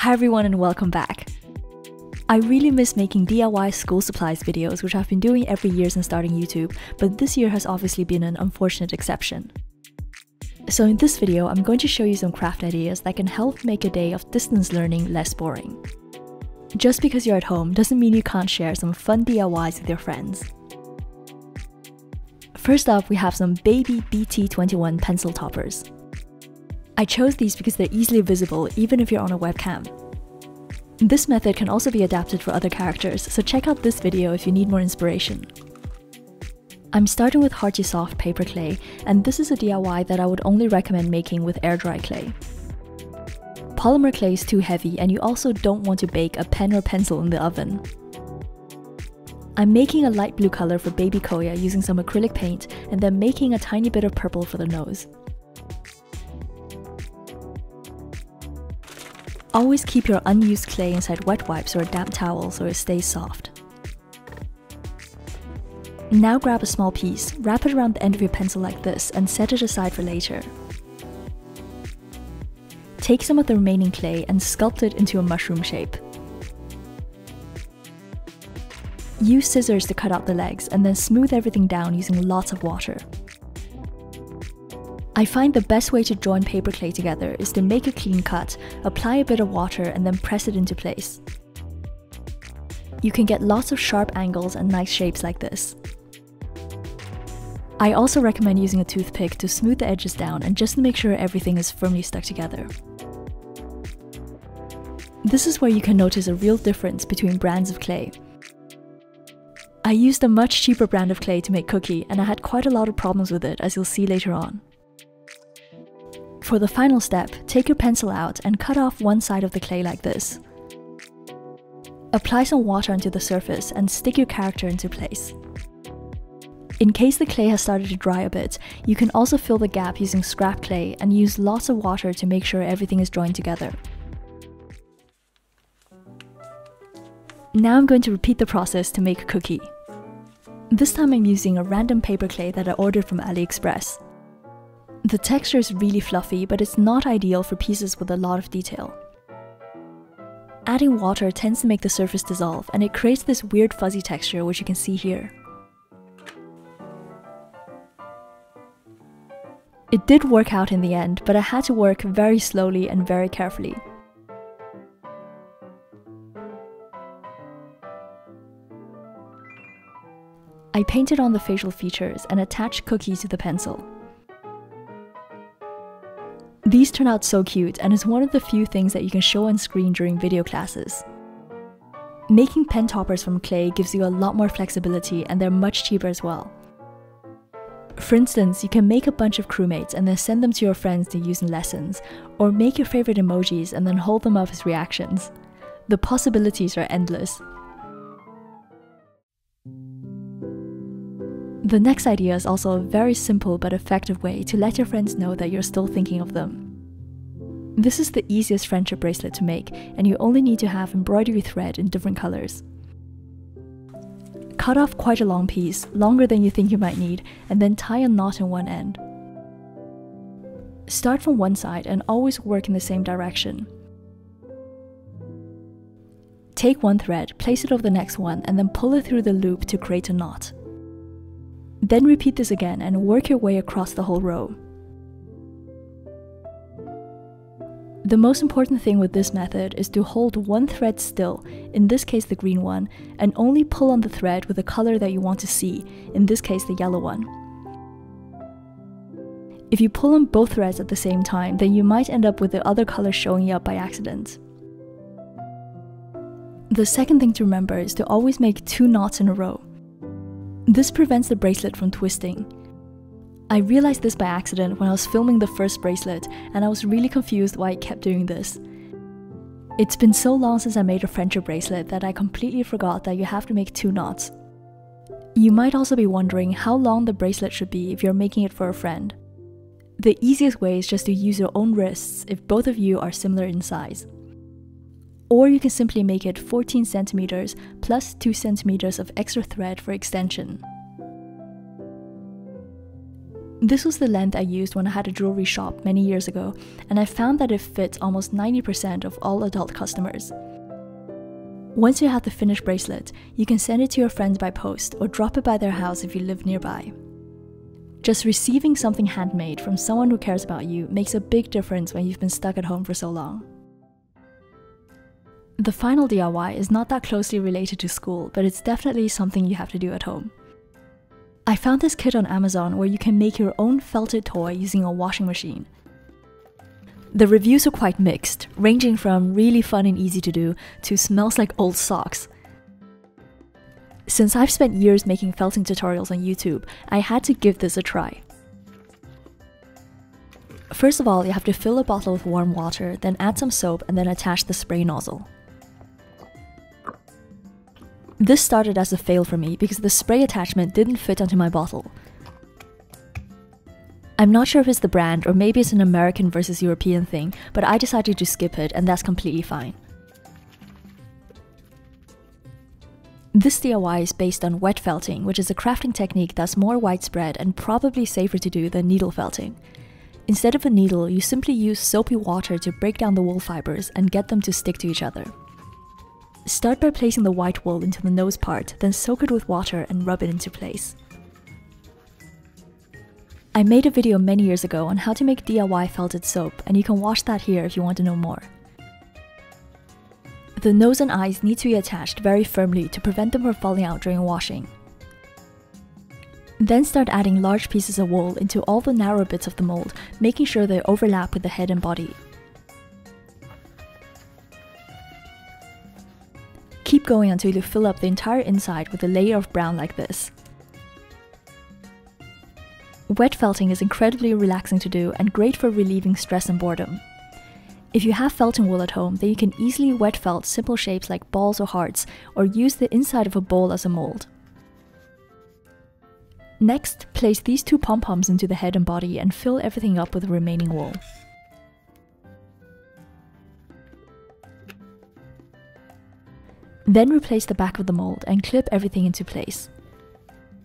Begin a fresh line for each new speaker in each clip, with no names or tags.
Hi everyone and welcome back. I really miss making DIY school supplies videos, which I've been doing every year since starting YouTube, but this year has obviously been an unfortunate exception. So in this video, I'm going to show you some craft ideas that can help make a day of distance learning less boring. Just because you're at home doesn't mean you can't share some fun DIYs with your friends. First up, we have some baby BT21 pencil toppers. I chose these because they're easily visible even if you're on a webcam. This method can also be adapted for other characters, so check out this video if you need more inspiration. I'm starting with Hearty Soft paper clay, and this is a DIY that I would only recommend making with air dry clay. Polymer clay is too heavy and you also don't want to bake a pen or pencil in the oven. I'm making a light blue color for baby Koya using some acrylic paint and then making a tiny bit of purple for the nose. Always keep your unused clay inside wet wipes or a damp towel so it stays soft. Now grab a small piece, wrap it around the end of your pencil like this and set it aside for later. Take some of the remaining clay and sculpt it into a mushroom shape. Use scissors to cut out the legs and then smooth everything down using lots of water. I find the best way to join paper clay together is to make a clean cut, apply a bit of water and then press it into place. You can get lots of sharp angles and nice shapes like this. I also recommend using a toothpick to smooth the edges down and just to make sure everything is firmly stuck together. This is where you can notice a real difference between brands of clay. I used a much cheaper brand of clay to make Cooky and I had quite a lot of problems with it as you'll see later on. For the final step, take your pencil out and cut off one side of the clay like this. Apply some water onto the surface and stick your character into place. In case the clay has started to dry a bit, you can also fill the gap using scrap clay and use lots of water to make sure everything is joined together. Now I'm going to repeat the process to make a Cooky. This time I'm using a random paper clay that I ordered from AliExpress. The texture is really fluffy, but it's not ideal for pieces with a lot of detail. Adding water tends to make the surface dissolve, and it creates this weird fuzzy texture which you can see here. It did work out in the end, but I had to work very slowly and very carefully. I painted on the facial features and attached Cooky to the pencil. These turn out so cute and is one of the few things that you can show on screen during video classes. Making pen toppers from clay gives you a lot more flexibility and they're much cheaper as well. For instance, you can make a bunch of crewmates and then send them to your friends to use in lessons, or make your favorite emojis and then hold them up as reactions. The possibilities are endless. The next idea is also a very simple but effective way to let your friends know that you're still thinking of them. This is the easiest friendship bracelet to make, and you only need to have embroidery thread in different colors. Cut off quite a long piece, longer than you think you might need, and then tie a knot in one end. Start from one side and always work in the same direction. Take one thread, place it over the next one, and then pull it through the loop to create a knot. Then repeat this again and work your way across the whole row. The most important thing with this method is to hold one thread still, in this case the green one, and only pull on the thread with the color that you want to see, in this case the yellow one. If you pull on both threads at the same time, then you might end up with the other color showing up by accident. The second thing to remember is to always make two knots in a row. This prevents the bracelet from twisting. I realized this by accident when I was filming the first bracelet, and I was really confused why it kept doing this. It's been so long since I made a friendship bracelet that I completely forgot that you have to make two knots. You might also be wondering how long the bracelet should be if you're making it for a friend. The easiest way is just to use your own wrists if both of you are similar in size. Or you can simply make it 14 centimeters plus 2 centimeters of extra thread for extension. This was the length I used when I had a jewelry shop many years ago, and I found that it fits almost 90% of all adult customers. Once you have the finished bracelet, you can send it to your friends by post or drop it by their house if you live nearby. Just receiving something handmade from someone who cares about you makes a big difference when you've been stuck at home for so long. The final DIY is not that closely related to school, but it's definitely something you have to do at home. I found this kit on Amazon where you can make your own felted toy using a washing machine. The reviews are quite mixed, ranging from really fun and easy to do to smells like old socks. Since I've spent years making felting tutorials on YouTube, I had to give this a try. First of all, you have to fill a bottle with warm water, then add some soap and then attach the spray nozzle. This started as a fail for me because the spray attachment didn't fit onto my bottle. I'm not sure if it's the brand or maybe it's an American versus European thing, but I decided to skip it and that's completely fine. This DIY is based on wet felting, which is a crafting technique that's more widespread and probably safer to do than needle felting. Instead of a needle, you simply use soapy water to break down the wool fibers and get them to stick to each other. Start by placing the white wool into the nose part, then soak it with water and rub it into place. I made a video many years ago on how to make DIY felted soap, and you can watch that here if you want to know more. The nose and eyes need to be attached very firmly to prevent them from falling out during washing. Then start adding large pieces of wool into all the narrow bits of the mold, making sure they overlap with the head and body. Keep going until you fill up the entire inside with a layer of brown like this. Wet felting is incredibly relaxing to do and great for relieving stress and boredom. If you have felting wool at home, then you can easily wet felt simple shapes like balls or hearts, or use the inside of a bowl as a mold. Next, place these two pom-poms into the head and body and fill everything up with the remaining wool. Then replace the back of the mold and clip everything into place.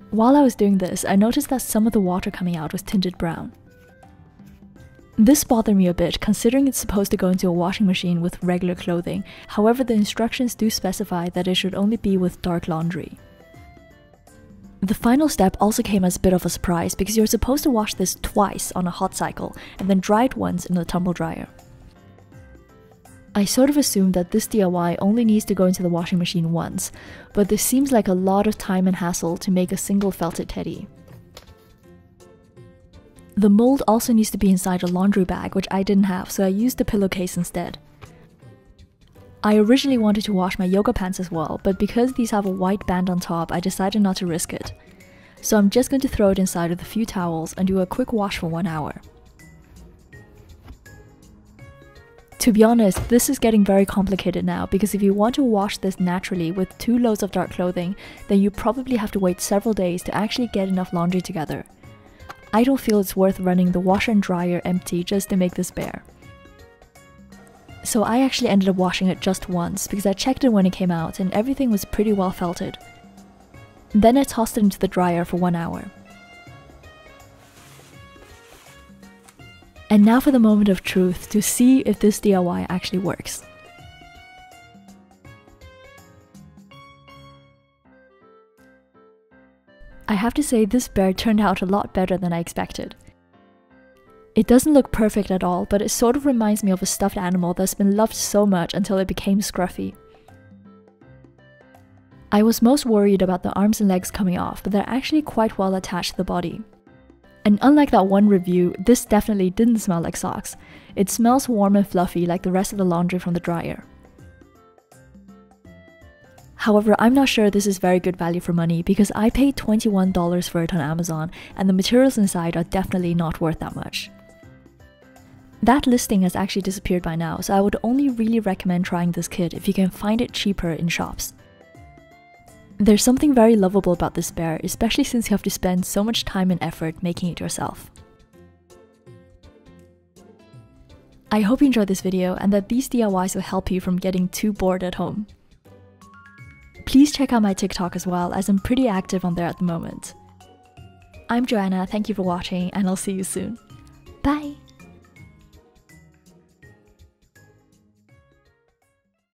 While I was doing this, I noticed that some of the water coming out was tinted brown. This bothered me a bit considering it's supposed to go into a washing machine with regular clothing, however the instructions do specify that it should only be with dark laundry. The final step also came as a bit of a surprise because you're supposed to wash this twice on a hot cycle and then dry it once in the tumble dryer. I sort of assumed that this DIY only needs to go into the washing machine once, but this seems like a lot of time and hassle to make a single felted teddy. The mold also needs to be inside a laundry bag, which I didn't have, so I used a pillowcase instead. I originally wanted to wash my yoga pants as well, but because these have a white band on top, I decided not to risk it. So I'm just going to throw it inside with a few towels and do a quick wash for one hour. To be honest, this is getting very complicated now because if you want to wash this naturally with two loads of dark clothing, then you probably have to wait several days to actually get enough laundry together. I don't feel it's worth running the washer and dryer empty just to make this bear. So I actually ended up washing it just once because I checked it when it came out and everything was pretty well felted. Then I tossed it into the dryer for one hour. And now for the moment of truth to see if this DIY actually works. I have to say this bear turned out a lot better than I expected. It doesn't look perfect at all, but it sort of reminds me of a stuffed animal that's been loved so much until it became scruffy. I was most worried about the arms and legs coming off, but they're actually quite well attached to the body. And unlike that one review, this definitely didn't smell like socks. It smells warm and fluffy like the rest of the laundry from the dryer. However, I'm not sure this is very good value for money because I paid $21 for it on Amazon and the materials inside are definitely not worth that much. That listing has actually disappeared by now, so I would only really recommend trying this kit if you can find it cheaper in shops. There's something very lovable about this bear, especially since you have to spend so much time and effort making it yourself. I hope you enjoyed this video and that these DIYs will help you from getting too bored at home. Please check out my TikTok as well as I'm pretty active on there at the moment. I'm Joanna, thank you for watching, and I'll see you soon. Bye!